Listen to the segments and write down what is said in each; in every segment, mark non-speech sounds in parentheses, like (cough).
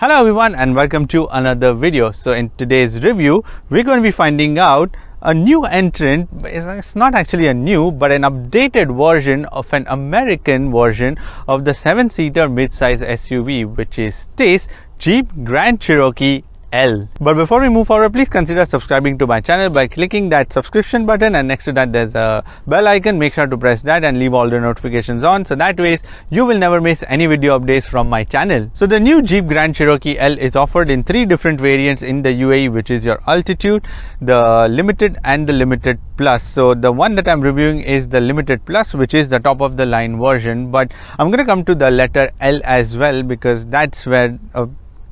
Hello everyone and welcome to another video. So in today's review, we're going to be finding out a new entrant. It's not actually a new, but an updated version of an American version of the seven-seater mid-size SUV, which is this Jeep Grand Cherokee L. But before we move forward, please consider subscribing to my channel by clicking that subscription button and next to that there's a bell icon. Make sure to press that and leave all the notifications on so that way you will never miss any video updates from my channel. So the new Jeep Grand Cherokee L is offered in three different variants in the UAE which is your Altitude, the Limited and the Limited Plus. So the one that I'm reviewing is the Limited Plus which is the top of the line version but I'm going to come to the letter L as well because that's where a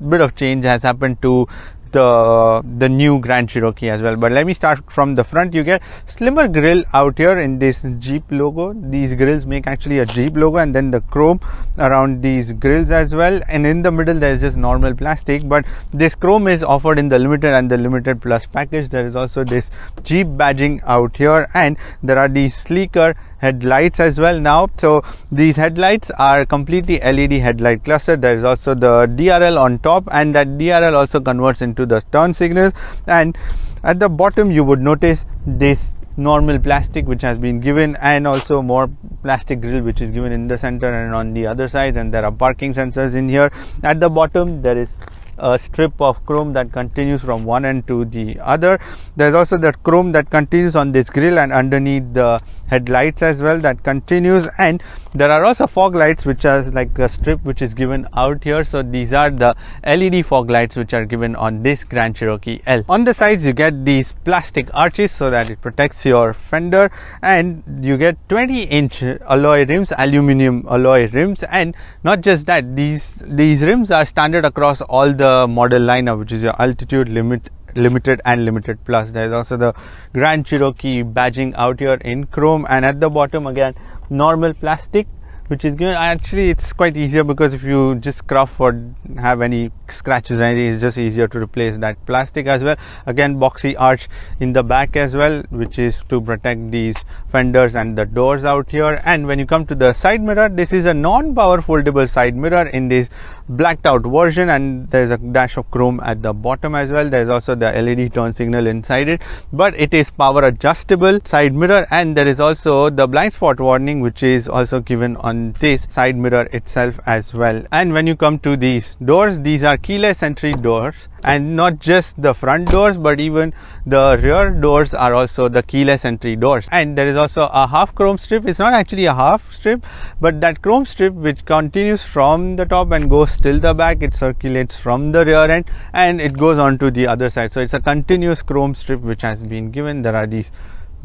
bit of change has happened to the the new Grand Cherokee as well. But let me start from the front. You get slimmer grill out here in this Jeep logo. These grills make actually a Jeep logo and then the chrome around these grills as well. And in the middle there is just normal plastic. But this chrome is offered in the limited and the limited plus package. There is also this Jeep badging out here. And there are these sleeker headlights as well now. So these headlights are completely led headlight cluster. There is also the drl on top and that drl also converts into the turn signal. And at the bottom you would notice this normal plastic which has been given and also more plastic grill which is given in the center and on the other side. And there are parking sensors in here. At the bottom there is a strip of chrome that continues from one end to the other. There's also that chrome that continues on this grill and underneath the headlights as well that continues. And there are also fog lights which are like a strip which is given out here. So these are the led fog lights which are given on this grand cherokee l. On the sides you get these plastic arches so that it protects your fender. And you get 20 inch alloy rims aluminum alloy rims. And not just that these these rims are standard across all the the model lineup which is your altitude limit limited and limited plus. There's also the grand cherokee badging out here in chrome. And at the bottom again normal plastic which is good. Actually it's quite easier because if you just scruff or have any scratches anything it's just easier to replace that plastic as well. Again boxy arch in the back as well which is to protect these fenders and the doors out here. And when you come to the side mirror this is a non-power foldable side mirror in this blacked out version and there's a dash of chrome at the bottom as well. There's also the led turn signal inside it but it is power adjustable side mirror and there is also the blind spot warning which is also given on this side mirror itself as well. And when you come to these doors these are keyless entry doors and not just the front doors but even the rear doors are also the keyless entry doors. And there is also a half chrome strip. It's not actually a half strip but that chrome strip which continues from the top and goes till the back it circulates from the rear end and it goes on to the other side. So it's a continuous chrome strip which has been given. There are these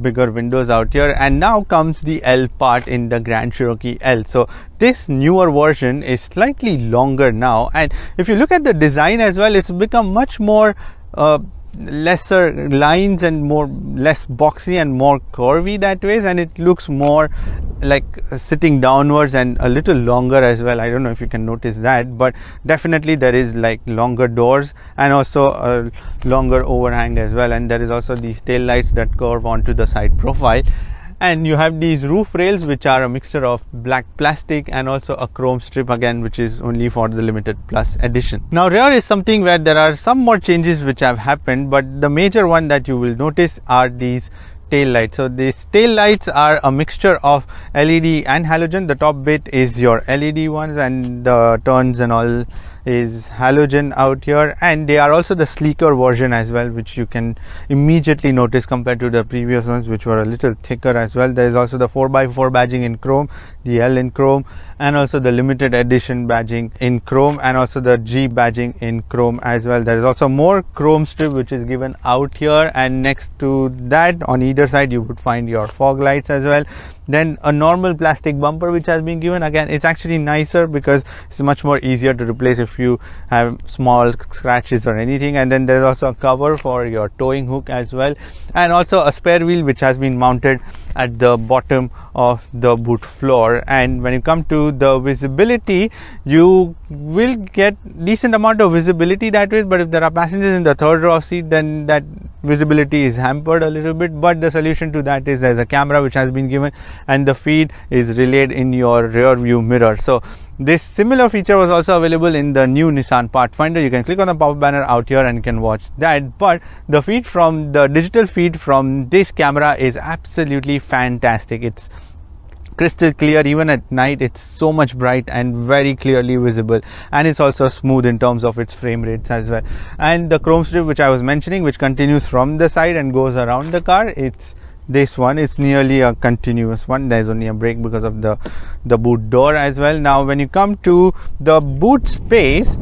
bigger windows out here. And now comes the L part in the Grand Cherokee L. So this newer version is slightly longer now. And if you look at the design as well it's become much more uh, lesser lines and more less boxy and more curvy that ways and it looks more like sitting downwards and a little longer as well. I don't know if you can notice that but definitely there is like longer doors and also a longer overhang as well. And there is also these tail lights that curve onto the side profile and you have these roof rails which are a mixture of black plastic and also a chrome strip again which is only for the limited plus edition. Now rear is something where there are some more changes which have happened but the major one that you will notice are these tail lights. So these tail lights are a mixture of led and halogen. The top bit is your led ones and the turns and all is halogen out here and they are also the sleeker version as well which you can immediately notice compared to the previous ones which were a little thicker as well. There is also the 4x4 badging in chrome the L in chrome and also the limited edition badging in chrome and also the G badging in chrome as well. There is also more chrome strip which is given out here and next to that on either side you would find your fog lights as well then a normal plastic bumper which has been given. Again it's actually nicer because it's much more easier to replace if you have small scratches or anything. And then there's also a cover for your towing hook as well. And also a spare wheel which has been mounted at the bottom of the boot floor. And when you come to the visibility you will get decent amount of visibility that way. But if there are passengers in the third row seat then that visibility is hampered a little bit. But the solution to that is there's a camera which has been given and the feed is relayed in your rear view mirror. So this similar feature was also available in the new Nissan Pathfinder. You can click on the pop banner out here and can watch that. But the feed from the digital feed from this camera is absolutely fantastic. It's crystal clear. Even at night it's so much bright and very clearly visible. And it's also smooth in terms of its frame rates as well. And the chrome strip which i was mentioning which continues from the side and goes around the car it's this one is nearly a continuous one there's only a break because of the the boot door as well now when you come to the boot space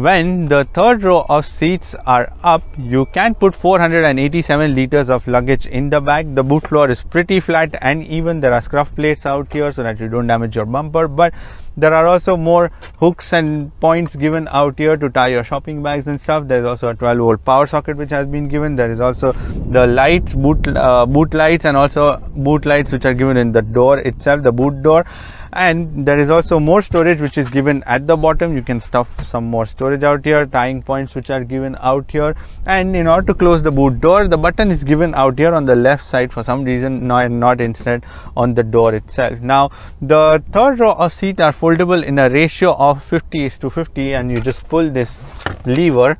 when the third row of seats are up, you can put 487 liters of luggage in the back. The boot floor is pretty flat and even there are scruff plates out here so that you don't damage your bumper. But there are also more hooks and points given out here to tie your shopping bags and stuff. There's also a 12 volt power socket which has been given. There is also the lights, boot, uh, boot lights and also boot lights which are given in the door itself, the boot door and there is also more storage which is given at the bottom. You can stuff some more storage out here tying points which are given out here. And in order to close the boot door the button is given out here on the left side for some reason not, not instead on the door itself. Now the third row of seat are foldable in a ratio of 50 is to 50 and you just pull this lever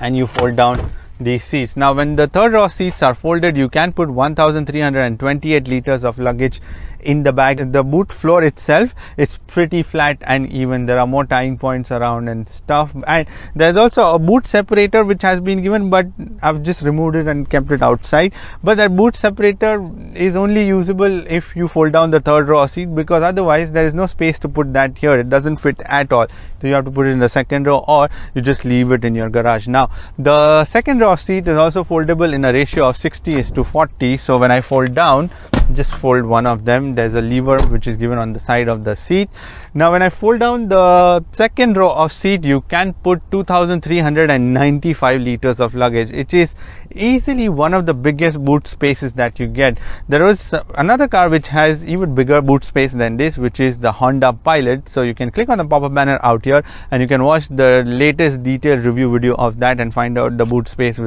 and you fold down these seats. Now when the third row seats are folded you can put 1328 liters of luggage in the back the boot floor itself is pretty flat and even there are more tying points around and stuff. And there's also a boot separator which has been given but I've just removed it and kept it outside. But that boot separator is only usable if you fold down the third row seat because otherwise there is no space to put that here. It doesn't fit at all. So you have to put it in the second row or you just leave it in your garage. Now the second row seat is also foldable in a ratio of 60 is to 40 so when I fold down just fold one of them there's a lever which is given on the side of the seat now when I fold down the second row of seat you can put 2395 liters of luggage it is easily one of the biggest boot spaces that you get. There was another car which has even bigger boot space than this which is the Honda Pilot. So you can click on the pop-up banner out here and you can watch the latest detailed review video of that and find out the boot space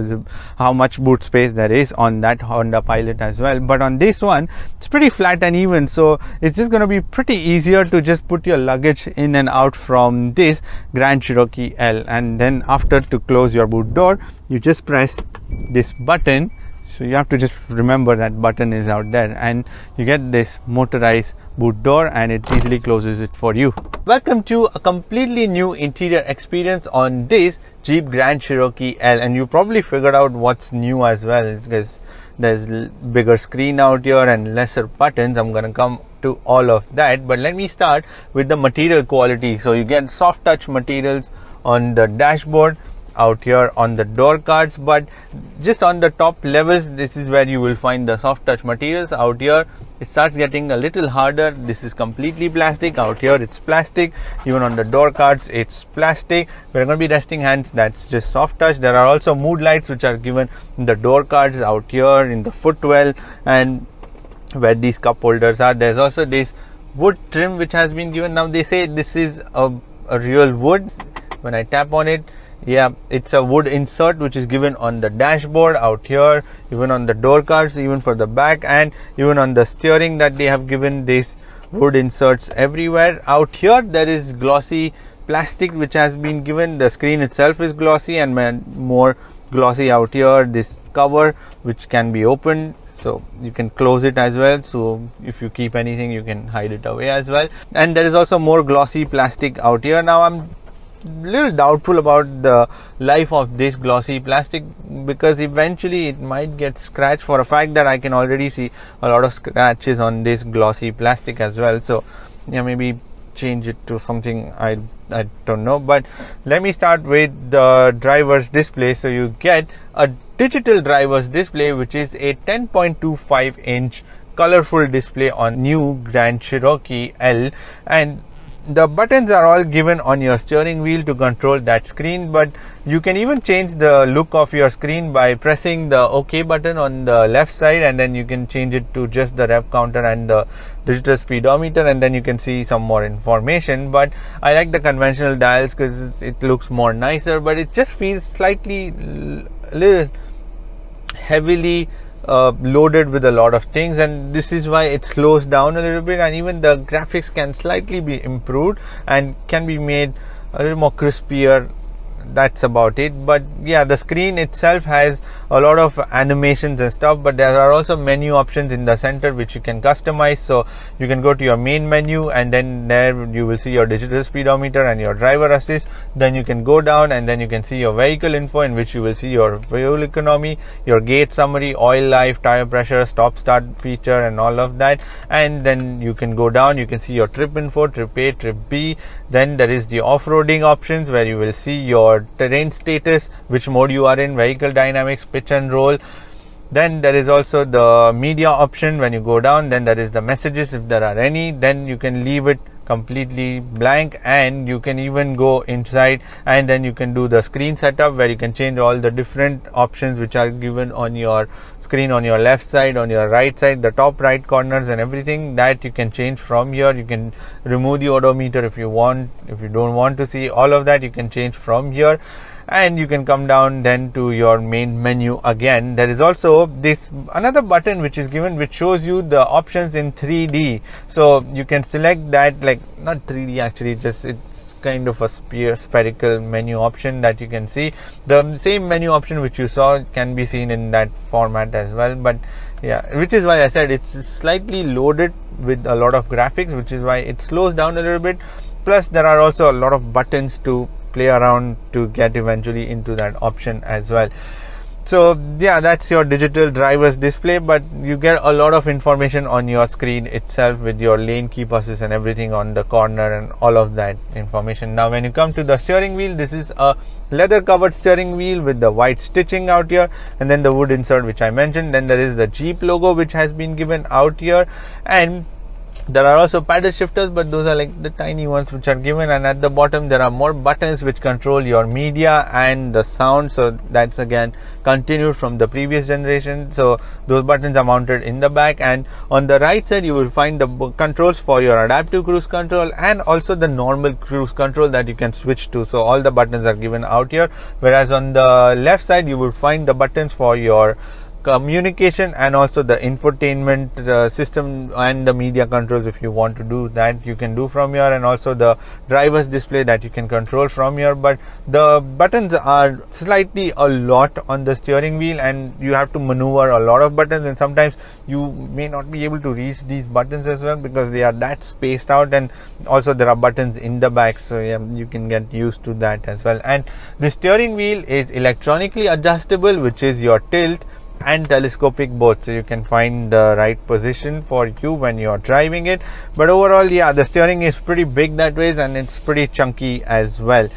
how much boot space there is on that Honda Pilot as well. But on this one it's pretty flat and even so it's just going to be pretty easier to just put your luggage in and out from this Grand Cherokee L and then after to close your boot door you just press this button so you have to just remember that button is out there and you get this motorized boot door and it easily closes it for you. Welcome to a completely new interior experience on this Jeep Grand Cherokee L and you probably figured out what's new as well because there's bigger screen out here and lesser buttons. I'm gonna come all of that. But let me start with the material quality. So you get soft touch materials on the dashboard out here on the door cards. But just on the top levels this is where you will find the soft touch materials. Out here it starts getting a little harder. This is completely plastic. Out here it's plastic. Even on the door cards it's plastic. We're going to be resting hands. That's just soft touch. There are also mood lights which are given in the door cards out here in the footwell. And where these cup holders are. There's also this wood trim which has been given. Now they say this is a, a real wood. When i tap on it yeah it's a wood insert which is given on the dashboard out here even on the door cards even for the back and even on the steering that they have given these wood inserts everywhere. Out here there is glossy plastic which has been given. The screen itself is glossy and more glossy out here. This cover which can be opened so you can close it as well. So if you keep anything you can hide it away as well. And there is also more glossy plastic out here. Now i'm little doubtful about the life of this glossy plastic because eventually it might get scratched for a fact that I can already see a lot of scratches on this glossy plastic as well. So yeah maybe change it to something I I don't know. But let me start with the driver's display. So you get a digital driver's display which is a 10.25 inch colorful display on new Grand Cherokee L. And the buttons are all given on your steering wheel to control that screen but you can even change the look of your screen by pressing the ok button on the left side and then you can change it to just the rev counter and the digital speedometer and then you can see some more information. But i like the conventional dials because it looks more nicer but it just feels slightly little heavily uh, loaded with a lot of things and this is why it slows down a little bit and even the graphics can slightly be improved and can be made a little more crispier that's about it. But yeah the screen itself has a lot of animations and stuff but there are also menu options in the center which you can customize. So you can go to your main menu and then there you will see your digital speedometer and your driver assist. Then you can go down and then you can see your vehicle info in which you will see your fuel economy your gate summary oil life tire pressure stop start feature and all of that. And then you can go down you can see your trip info trip a trip b. Then there is the off-roading options where you will see your terrain status, which mode you are in, vehicle dynamics, pitch and roll. Then there is also the media option when you go down. Then there is the messages if there are any. Then you can leave it completely blank and you can even go inside and then you can do the screen setup where you can change all the different options which are given on your screen on your left side on your right side the top right corners and everything that you can change from here. You can remove the odometer if you want if you don't want to see all of that you can change from here and you can come down then to your main menu again. There is also this another button which is given which shows you the options in 3d so you can select that like not 3d actually just it's kind of a spear, spherical menu option that you can see. The same menu option which you saw can be seen in that format as well but yeah which is why i said it's slightly loaded with a lot of graphics which is why it slows down a little bit. Plus there are also a lot of buttons to play around to get eventually into that option as well. So yeah that's your digital drivers display but you get a lot of information on your screen itself with your lane keep assist and everything on the corner and all of that information. Now when you come to the steering wheel this is a leather covered steering wheel with the white stitching out here and then the wood insert which i mentioned. Then there is the jeep logo which has been given out here. And there are also paddle shifters but those are like the tiny ones which are given. And at the bottom there are more buttons which control your media and the sound. So that's again continued from the previous generation. So those buttons are mounted in the back. And on the right side you will find the controls for your adaptive cruise control and also the normal cruise control that you can switch to. So all the buttons are given out here. Whereas on the left side you will find the buttons for your communication and also the infotainment uh, system and the media controls if you want to do that you can do from here and also the driver's display that you can control from here but the buttons are slightly a lot on the steering wheel and you have to maneuver a lot of buttons and sometimes you may not be able to reach these buttons as well because they are that spaced out and also there are buttons in the back so yeah you can get used to that as well. And the steering wheel is electronically adjustable which is your tilt and telescopic both so you can find the right position for you when you're driving it. But overall yeah the steering is pretty big that way and it's pretty chunky as well.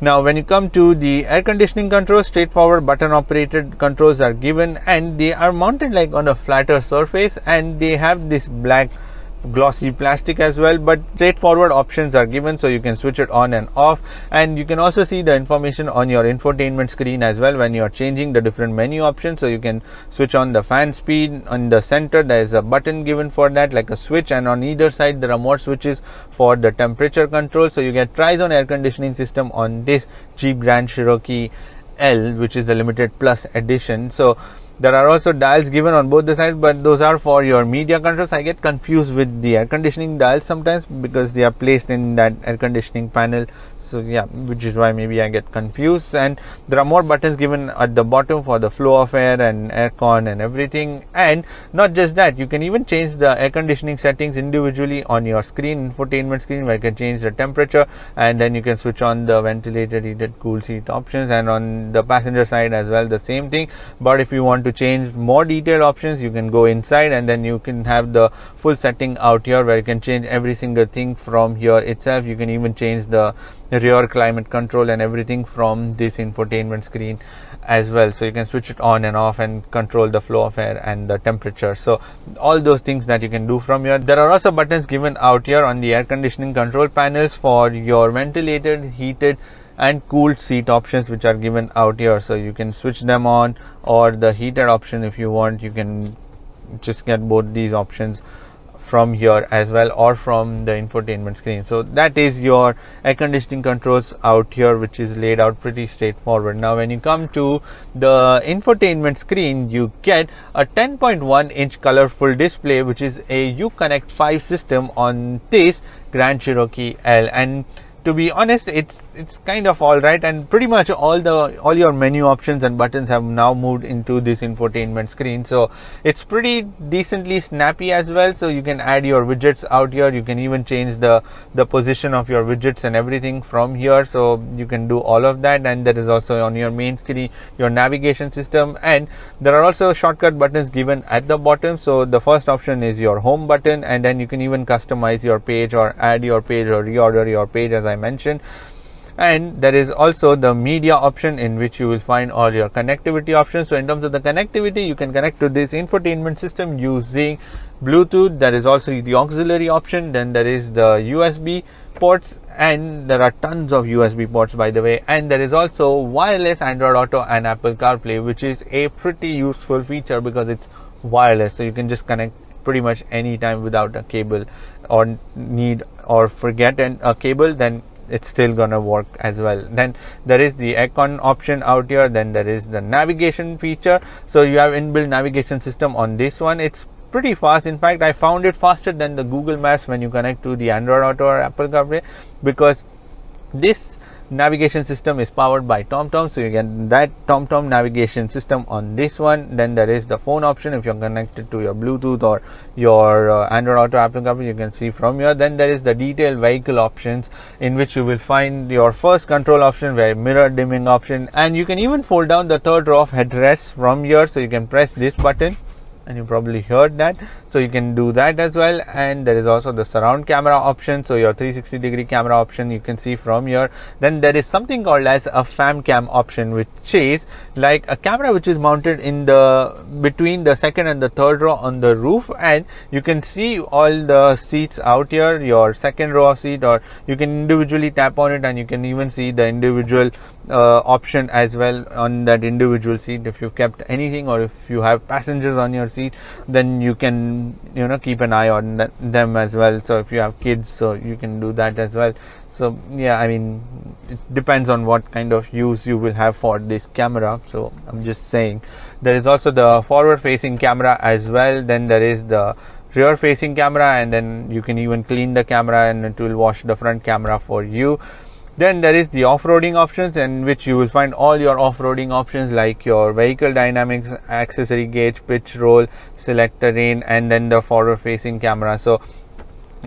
Now when you come to the air conditioning controls straightforward button operated controls are given and they are mounted like on a flatter surface and they have this black glossy plastic as well but straightforward options are given so you can switch it on and off. And you can also see the information on your infotainment screen as well when you are changing the different menu options. So you can switch on the fan speed on the center. There is a button given for that like a switch and on either side there are more switches for the temperature control. So you get tri-zone air conditioning system on this Jeep Grand Cherokee L which is the limited plus edition. So there are also dials given on both the sides but those are for your media controls. I get confused with the air conditioning dials sometimes because they are placed in that air conditioning panel so yeah which is why maybe i get confused. And there are more buttons given at the bottom for the flow of air and aircon and everything. And not just that you can even change the air conditioning settings individually on your screen infotainment screen where you can change the temperature. And then you can switch on the ventilated heated cool seat options. And on the passenger side as well the same thing. But if you want to change more detailed options you can go inside. And then you can have the full setting out here where you can change every single thing from here itself. You can even change the rear climate control and everything from this infotainment screen as well. So you can switch it on and off and control the flow of air and the temperature. So all those things that you can do from here there are also buttons given out here on the air conditioning control panels for your ventilated heated and cooled seat options which are given out here. So you can switch them on or the heated option if you want. You can just get both these options from here as well or from the infotainment screen. So that is your air conditioning controls out here which is laid out pretty straightforward. Now when you come to the infotainment screen you get a 10.1 inch colorful display which is a uconnect 5 system on this grand cherokee l. And to be honest it's it's kind of all right and pretty much all the all your menu options and buttons have now moved into this infotainment screen. So it's pretty decently snappy as well. So you can add your widgets out here. You can even change the the position of your widgets and everything from here. So you can do all of that and that is also on your main screen your navigation system. And there are also shortcut buttons given at the bottom. So the first option is your home button and then you can even customize your page or add your page or reorder your page as I mentioned. And there is also the media option in which you will find all your connectivity options. So in terms of the connectivity you can connect to this infotainment system using bluetooth. There is also the auxiliary option. Then there is the usb ports. And there are tons of usb ports by the way. And there is also wireless android auto and apple carplay which is a pretty useful feature because it's wireless. So you can just connect pretty much anytime without a cable or need or forget an, a cable then it's still gonna work as well. Then there is the icon option out here then there is the navigation feature. So you have inbuilt navigation system on this one. It's pretty fast. In fact i found it faster than the google maps when you connect to the android auto or apple carplay because this navigation system is powered by TomTom so you get that TomTom navigation system on this one. Then there is the phone option. If you're connected to your Bluetooth or your uh, Android Auto application you can see from here. Then there is the detailed vehicle options in which you will find your first control option where mirror dimming option. And you can even fold down the third row of headrests from here so you can press this button and you probably heard that. So you can do that as well. And there is also the surround camera option. So your 360 degree camera option you can see from here. Then there is something called as a fam cam option which is like a camera which is mounted in the between the second and the third row on the roof. And you can see all the seats out here your second row of seat or you can individually tap on it and you can even see the individual uh, option as well on that individual seat. If you've kept anything or if you have passengers on your seat then you can you know keep an eye on them as well. So if you have kids so you can do that as well. So yeah i mean it depends on what kind of use you will have for this camera. So i'm just saying there is also the forward facing camera as well. Then there is the rear facing camera and then you can even clean the camera and it will wash the front camera for you then there is the off-roading options in which you will find all your off-roading options like your vehicle dynamics accessory gauge pitch roll select terrain and then the forward facing camera. So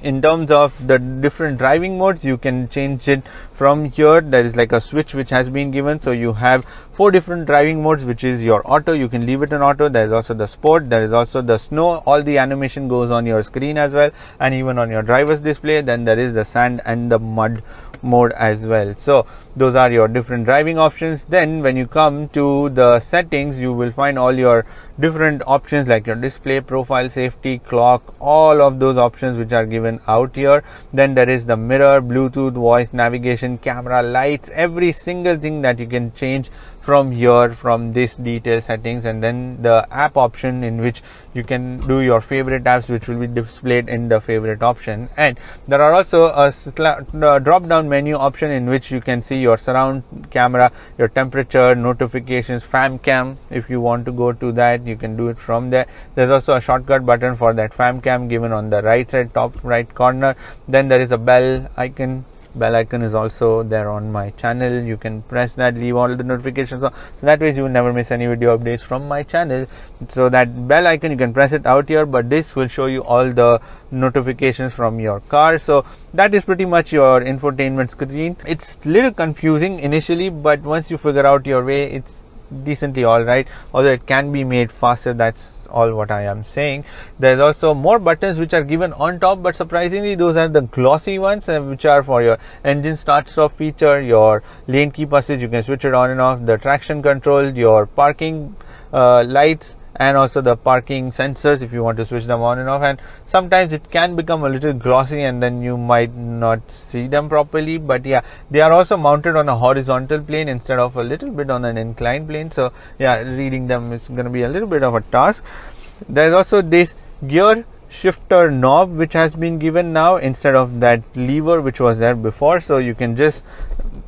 in terms of the different driving modes you can change it from here. There is like a switch which has been given. So you have four different driving modes which is your auto. You can leave it in auto. There is also the sport. There is also the snow. All the animation goes on your screen as well and even on your driver's display. Then there is the sand and the mud mode as well. So those are your different driving options. Then when you come to the settings you will find all your different options like your display profile safety clock all of those options which are given out here. Then there is the mirror bluetooth voice navigation camera lights every single thing that you can change from here from this detail settings and then the app option in which you can do your favorite apps which will be displayed in the favorite option. And there are also a drop down menu option in which you can see your surround camera your temperature notifications fam cam. If you want to go to that you can do it from there. There's also a shortcut button for that fam cam given on the right side top right corner. Then there is a bell icon bell icon is also there on my channel. You can press that leave all the notifications on. So that way you will never miss any video updates from my channel. So that bell icon you can press it out here but this will show you all the notifications from your car. So that is pretty much your infotainment screen. It's little confusing initially but once you figure out your way it's decently all right although it can be made faster that's all what I am saying. There's also more buttons which are given on top but surprisingly those are the glossy ones uh, which are for your engine start stop feature your lane keep assist you can switch it on and off the traction control your parking uh, lights and also the parking sensors if you want to switch them on and off. And sometimes it can become a little glossy and then you might not see them properly. But yeah they are also mounted on a horizontal plane instead of a little bit on an inclined plane. So yeah reading them is going to be a little bit of a task. There's also this gear shifter knob which has been given now instead of that lever which was there before. So you can just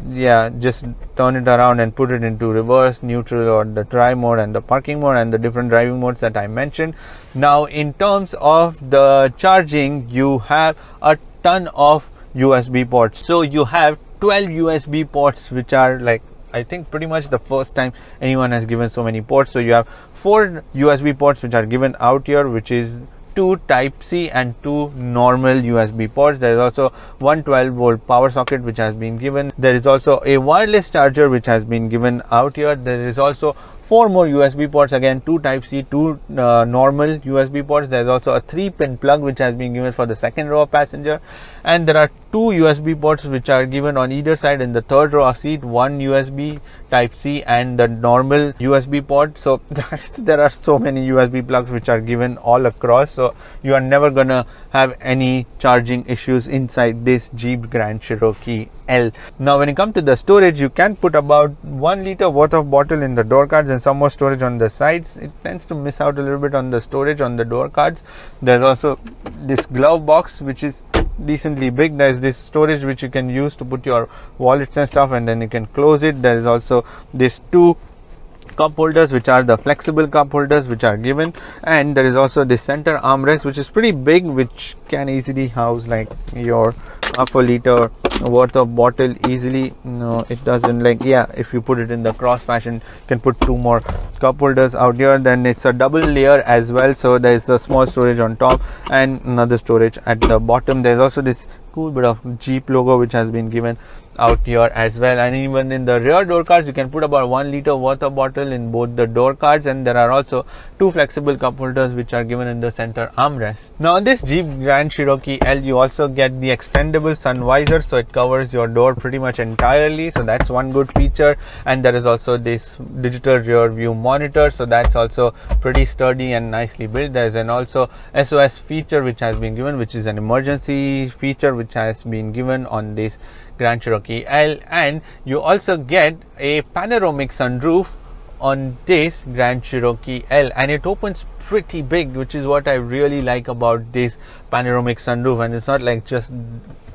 yeah just turn it around and put it into reverse neutral or the drive mode and the parking mode and the different driving modes that i mentioned. Now in terms of the charging you have a ton of usb ports. So you have 12 usb ports which are like I think pretty much the first time anyone has given so many ports. So you have four USB ports which are given out here, which is two type C and two normal USB ports. There is also one 12 volt power socket which has been given. There is also a wireless charger which has been given out here. There is also four more USB ports again two type C two uh, normal USB ports. There's also a three pin plug which has been given for the second row of passenger. And there are two USB ports which are given on either side. In the third row of seat one USB type C and the normal USB port. So (laughs) there are so many USB plugs which are given all across. So you are never gonna have any charging issues inside this Jeep Grand Cherokee L. Now when you come to the storage you can put about one liter worth of bottle in the door cards and some more storage on the sides. It tends to miss out a little bit on the storage on the door cards. There's also this glove box which is decently big. There's this storage which you can use to put your wallets and stuff and then you can close it. There is also this two cup holders which are the flexible cup holders which are given. And there is also the center armrest which is pretty big which can easily house like your half a liter worth of bottle easily. No it doesn't like yeah if you put it in the cross fashion you can put two more cup holders out here. Then it's a double layer as well so there's a small storage on top and another storage at the bottom. There's also this cool bit of jeep logo which has been given out here as well. And even in the rear door cards you can put about one liter worth of bottle in both the door cards and there are also two flexible cup holders which are given in the center armrest. Now on this jeep grand cherokee l you also get the extendable sun visor. So it covers your door pretty much entirely. So that's one good feature. And there is also this digital rear view monitor. So that's also pretty sturdy and nicely built. There's an also sos feature which has been given which is an emergency feature which has been given on this Grand Cherokee L and you also get a panoramic sunroof on this Grand Cherokee L and it opens pretty big which is what I really like about this panoramic sunroof and it's not like just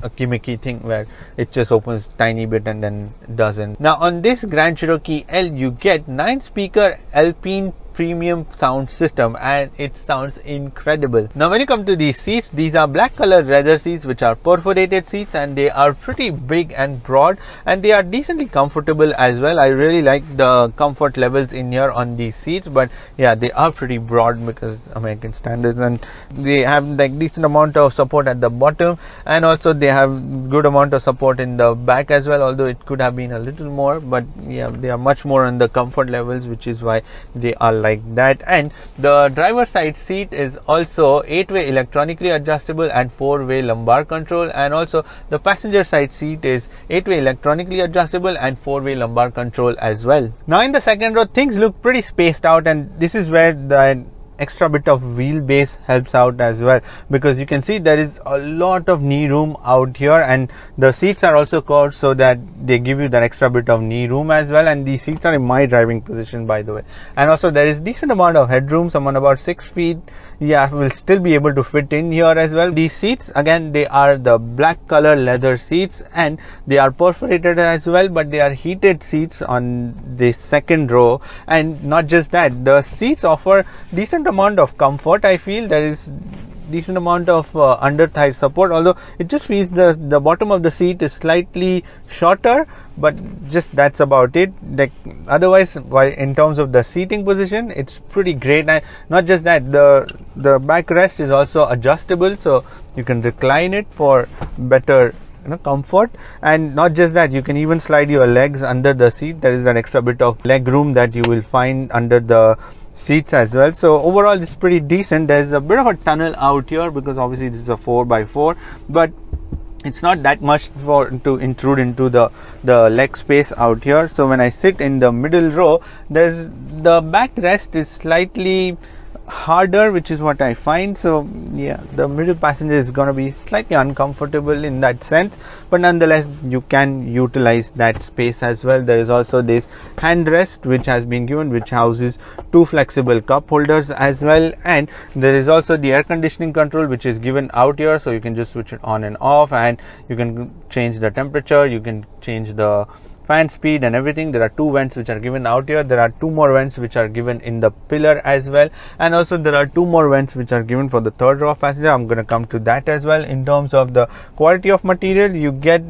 a gimmicky thing where it just opens tiny bit and then doesn't. Now on this Grand Cherokee L you get 9 speaker Alpine premium sound system and it sounds incredible. Now when you come to these seats, these are black color leather seats which are perforated seats and they are pretty big and broad and they are decently comfortable as well. I really like the comfort levels in here on these seats but yeah they are pretty broad because American standards and they have like decent amount of support at the bottom and also they have good amount of support in the back as well although it could have been a little more but yeah they are much more on the comfort levels which is why they are like that. And the driver side seat is also 8 way electronically adjustable and 4 way lumbar control. And also the passenger side seat is 8 way electronically adjustable and 4 way lumbar control as well. Now in the second row things look pretty spaced out. And this is where the extra bit of wheelbase helps out as well. Because you can see there is a lot of knee room out here and the seats are also curved so that they give you that extra bit of knee room as well. And these seats are in my driving position by the way. And also there is decent amount of headroom someone about six feet. Yeah will still be able to fit in here as well. These seats again they are the black color leather seats and they are perforated as well but they are heated seats on the second row. And not just that the seats offer decent amount of comfort i feel there is decent amount of uh, under thigh support although it just feels the the bottom of the seat is slightly shorter but just that's about it. Like otherwise while in terms of the seating position it's pretty great. And not just that the the backrest is also adjustable so you can recline it for better you know comfort. And not just that you can even slide your legs under the seat. There is an extra bit of leg room that you will find under the seats as well. So overall it's pretty decent. There's a bit of a tunnel out here because obviously this is a 4 by 4 but it's not that much for to intrude into the the leg space out here. So when i sit in the middle row there's the backrest is slightly harder which is what i find. So yeah the middle passenger is going to be slightly uncomfortable in that sense. But nonetheless you can utilize that space as well. There is also this handrest which has been given which houses two flexible cup holders as well. And there is also the air conditioning control which is given out here. So you can just switch it on and off and you can change the temperature. You can change the fan speed and everything there are two vents which are given out here. There are two more vents which are given in the pillar as well. And also there are two more vents which are given for the third row of passenger. I'm going to come to that as well. In terms of the quality of material you get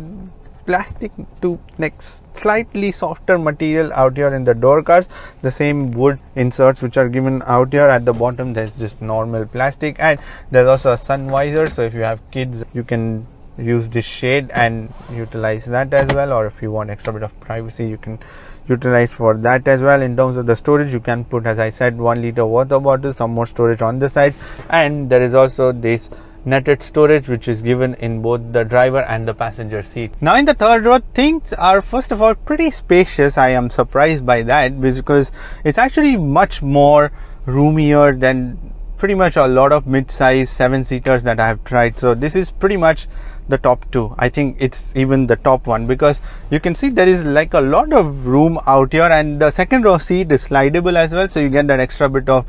plastic to like slightly softer material out here in the door cards the same wood inserts which are given out here. At the bottom there's just normal plastic. And there's also a sun visor. So if you have kids you can use this shade and utilize that as well or if you want extra bit of privacy you can utilize for that as well. In terms of the storage you can put as i said one liter worth of water bottle some more storage on the side. And there is also this netted storage which is given in both the driver and the passenger seat. Now in the third row things are first of all pretty spacious. I am surprised by that because it's actually much more roomier than pretty much a lot of mid-size seven seaters that i have tried. So this is pretty much the top two. I think it's even the top one because you can see there is like a lot of room out here and the second row seat is slidable as well. So you get that extra bit of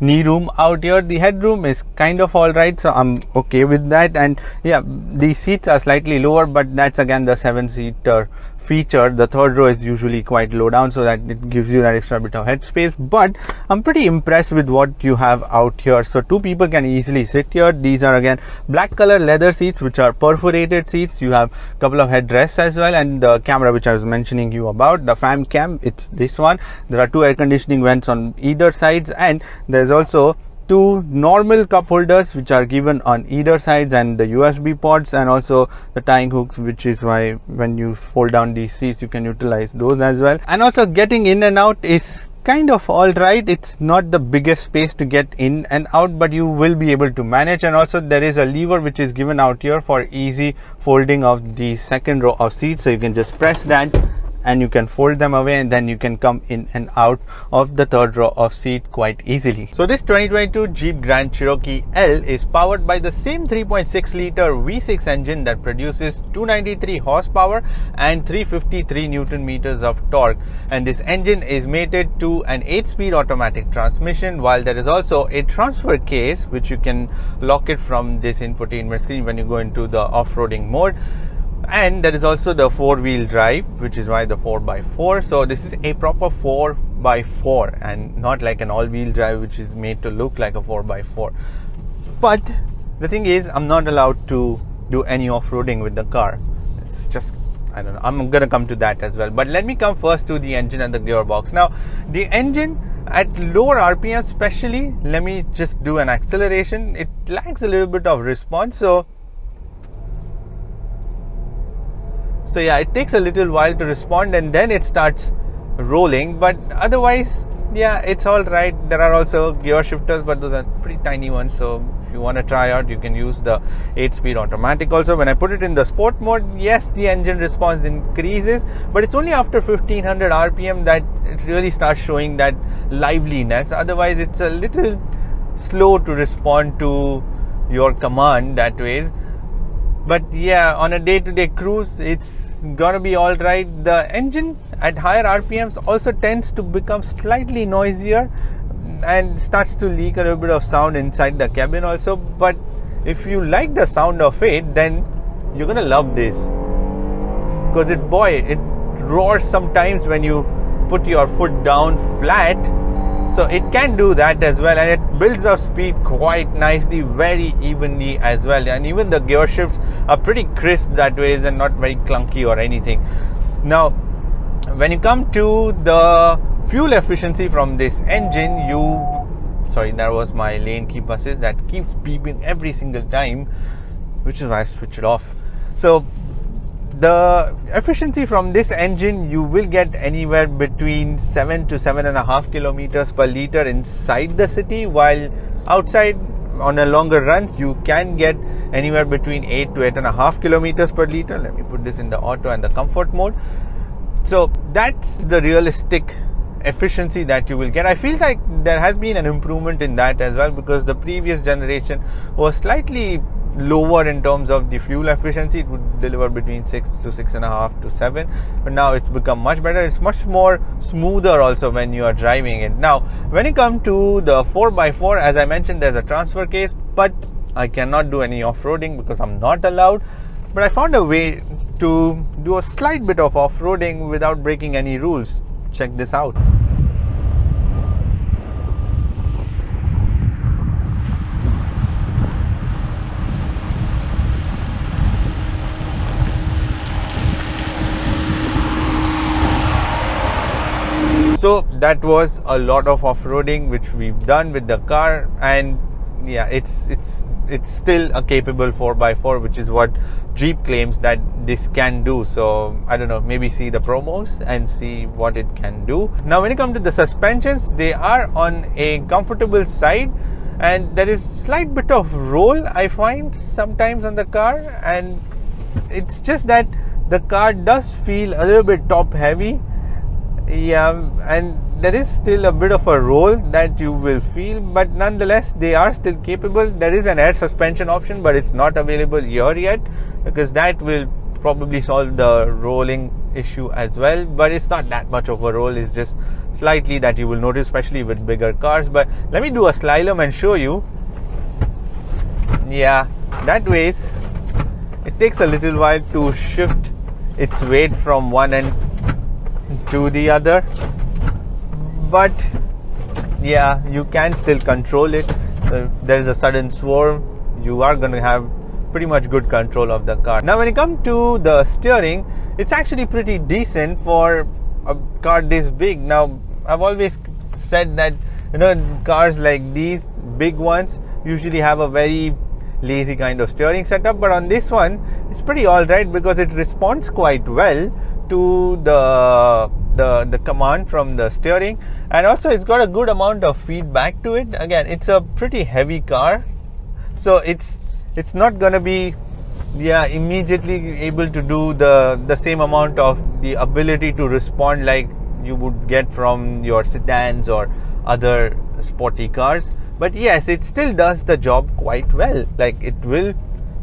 knee room out here. The headroom is kind of all right. So i'm okay with that. And yeah the seats are slightly lower but that's again the seven seater feature the third row is usually quite low down so that it gives you that extra bit of headspace. But i'm pretty impressed with what you have out here. So two people can easily sit here. These are again black color leather seats which are perforated seats. You have a couple of headrests as well and the camera which i was mentioning you about the fam cam it's this one. There are two air conditioning vents on either sides and there's also two normal cup holders which are given on either sides and the USB ports and also the tying hooks which is why when you fold down these seats you can utilize those as well. And also getting in and out is kind of all right. It's not the biggest space to get in and out but you will be able to manage. And also there is a lever which is given out here for easy folding of the second row of seats. So you can just press that and you can fold them away and then you can come in and out of the third row of seat quite easily. So this 2022 Jeep Grand Cherokee L is powered by the same 3.6 liter V6 engine that produces 293 horsepower and 353 newton meters of torque and this engine is mated to an 8 speed automatic transmission while there is also a transfer case which you can lock it from this infotainment screen when you go into the off-roading mode and there is also the four wheel drive which is why the 4x4 so this is a proper 4x4 and not like an all wheel drive which is made to look like a 4x4 but the thing is i'm not allowed to do any off-roading with the car. It's just i don't know. I'm gonna come to that as well. But let me come first to the engine and the gearbox. Now the engine at lower rpm especially let me just do an acceleration. It lacks a little bit of response. So so yeah it takes a little while to respond and then it starts rolling. But otherwise yeah it's all right. There are also gear shifters but those are pretty tiny ones. So if you want to try out you can use the 8 speed automatic also. When i put it in the sport mode yes the engine response increases but it's only after 1500 rpm that it really starts showing that liveliness. Otherwise it's a little slow to respond to your command that way but yeah on a day-to-day cruise it's gonna be all right. The engine at higher rpms also tends to become slightly noisier and starts to leak a little bit of sound inside the cabin also. But if you like the sound of it then you're gonna love this. Because it boy it roars sometimes when you put your foot down flat so it can do that as well and it builds up speed quite nicely very evenly as well. And even the gear shifts are pretty crisp that way and not very clunky or anything. Now when you come to the fuel efficiency from this engine you sorry that was my lane keep assist that keeps beeping every single time which is why I switch it off. So the efficiency from this engine you will get anywhere between 7 to 7.5 kilometers per liter inside the city while outside on a longer run you can get anywhere between 8 to 8.5 kilometers per liter. Let me put this in the auto and the comfort mode. So that's the realistic efficiency that you will get. I feel like there has been an improvement in that as well because the previous generation was slightly lower in terms of the fuel efficiency. It would deliver between six to six and a half to seven, but now it's become much better. It's much more smoother also when you are driving it. Now, when you come to the 4x4, as I mentioned, there's a transfer case, but I cannot do any off-roading because I'm not allowed. But I found a way to do a slight bit of off-roading without breaking any rules. Check this out. so that was a lot of off-roading which we've done with the car and yeah it's it's it's still a capable 4x4 which is what jeep claims that this can do. So i don't know maybe see the promos and see what it can do. Now when it comes to the suspensions they are on a comfortable side and there is slight bit of roll i find sometimes on the car. And it's just that the car does feel a little bit top heavy. Yeah and there is still a bit of a roll that you will feel but nonetheless they are still capable. There is an air suspension option but it's not available here yet because that will probably solve the rolling issue as well. But it's not that much of a roll it's just slightly that you will notice especially with bigger cars. But let me do a slalom and show you. Yeah that weighs it takes a little while to shift its weight from one end to the other but yeah you can still control it. If there is a sudden swerve you are going to have pretty much good control of the car. Now when it comes to the steering it's actually pretty decent for a car this big. Now i've always said that you know cars like these big ones usually have a very lazy kind of steering setup. But on this one it's pretty alright because it responds quite well to the the the command from the steering. And also it's got a good amount of feedback to it. Again it's a pretty heavy car. So it's it's not going to be yeah immediately able to do the the same amount of the ability to respond like you would get from your sedans or other sporty cars. But yes it still does the job quite well. Like it will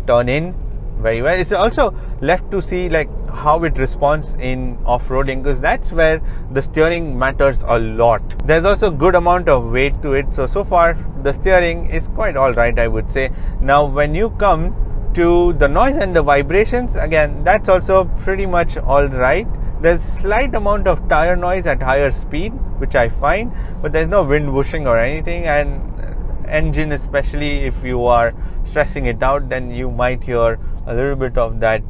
turn in very well. It's also left to see like how it responds in off-roading because that's where the steering matters a lot. There's also good amount of weight to it. So so far the steering is quite all right i would say. Now when you come to the noise and the vibrations again that's also pretty much all right. There's slight amount of tire noise at higher speed which i find but there's no wind whooshing or anything. And engine especially if you are stressing it out then you might hear a little bit of that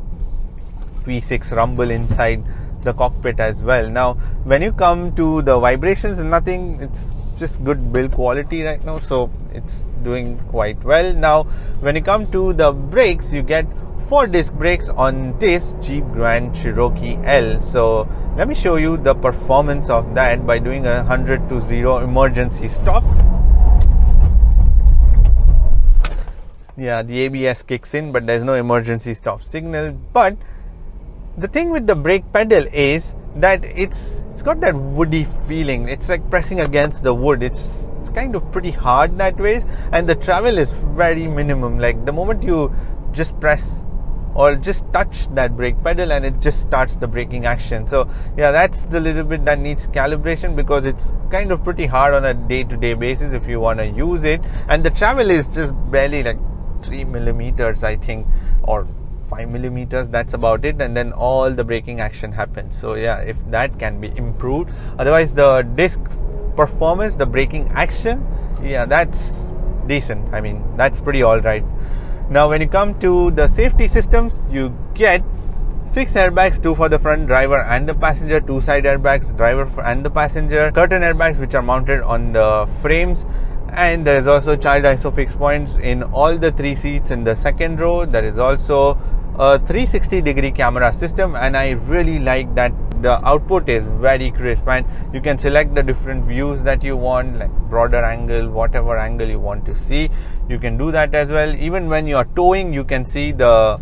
V6 rumble inside the cockpit as well. Now, when you come to the vibrations, nothing, it's just good build quality right now, so it's doing quite well. Now, when you come to the brakes, you get four disc brakes on this Jeep Grand Cherokee L. So, let me show you the performance of that by doing a 100 to 0 emergency stop. Yeah the abs kicks in but there's no emergency stop signal. But the thing with the brake pedal is that it's it's got that woody feeling. It's like pressing against the wood. It's it's kind of pretty hard that way. And the travel is very minimum. Like the moment you just press or just touch that brake pedal and it just starts the braking action. So yeah that's the little bit that needs calibration because it's kind of pretty hard on a day to day basis if you want to use it. And the travel is just barely like 3 millimeters i think or 5 millimeters that's about it and then all the braking action happens. So yeah if that can be improved. Otherwise the disc performance the braking action yeah that's decent. I mean that's pretty all right now when you come to the safety systems you get six airbags two for the front driver and the passenger two side airbags driver and the passenger curtain airbags which are mounted on the frames and there is also child isofix points in all the three seats in the second row. There is also a 360 degree camera system and i really like that the output is very crisp. And you can select the different views that you want like broader angle whatever angle you want to see. You can do that as well. Even when you are towing you can see the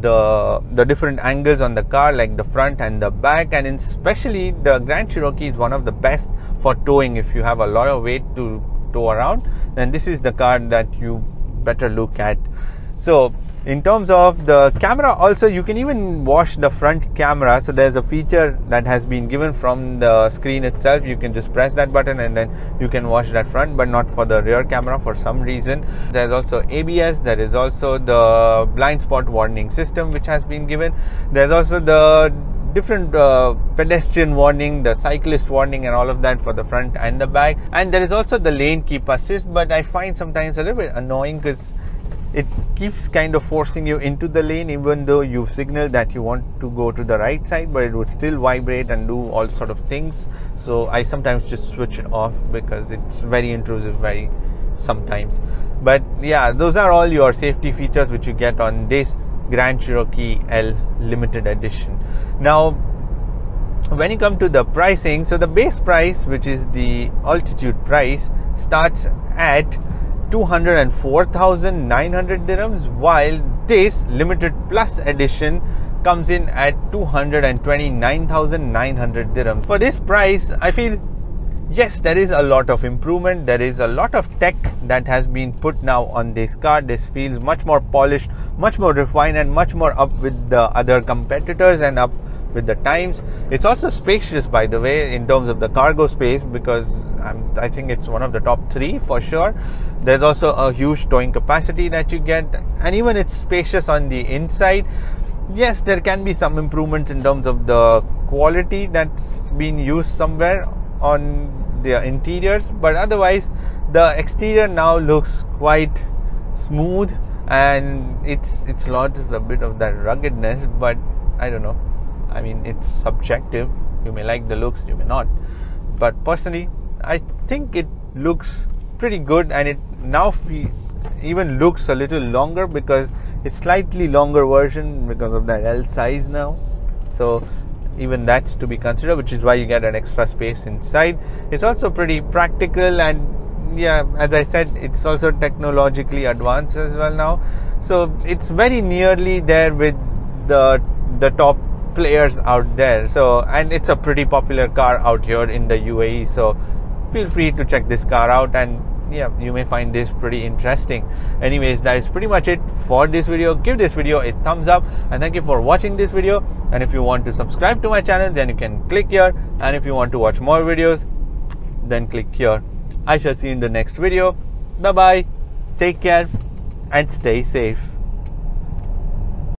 the the different angles on the car like the front and the back. And especially the Grand Cherokee is one of the best for towing if you have a lot of weight to tow around then this is the car that you better look at. So in terms of the camera also you can even wash the front camera. So there's a feature that has been given from the screen itself. You can just press that button and then you can wash that front but not for the rear camera for some reason. There's also abs there is also the blind spot warning system which has been given. There's also the different uh, pedestrian warning the cyclist warning and all of that for the front and the back. And there is also the lane keep assist but i find sometimes a little bit annoying because it keeps kind of forcing you into the lane even though you've signaled that you want to go to the right side but it would still vibrate and do all sort of things. So i sometimes just switch it off because it's very intrusive very sometimes. But yeah those are all your safety features which you get on this grand cherokee l limited edition now when you come to the pricing so the base price which is the altitude price starts at 204,900 dirhams while this limited plus edition comes in at 229,900 dirhams. For this price, I feel yes, there is a lot of improvement. There is a lot of tech that has been put now on this car. This feels much more polished, much more refined, and much more up with the other competitors and up with the times. It's also spacious, by the way, in terms of the cargo space because I think it's one of the top three for sure. There's also a huge towing capacity that you get, and even it's spacious on the inside. Yes, there can be some improvements in terms of the quality that's been used somewhere on the interiors, but otherwise, the exterior now looks quite smooth and it's it's lost a bit of that ruggedness, but I don't know. I mean, it's subjective. You may like the looks, you may not. But personally, I think it looks pretty good and it now even looks a little longer because it's slightly longer version because of that L size now so even that's to be considered which is why you get an extra space inside. It's also pretty practical and yeah as I said it's also technologically advanced as well now. So it's very nearly there with the the top players out there. So and it's a pretty popular car out here in the UAE so feel free to check this car out and yeah you may find this pretty interesting. Anyways that is pretty much it for this video. Give this video a thumbs up and thank you for watching this video. And if you want to subscribe to my channel then you can click here. And if you want to watch more videos then click here. I shall see you in the next video. Bye bye take care and stay safe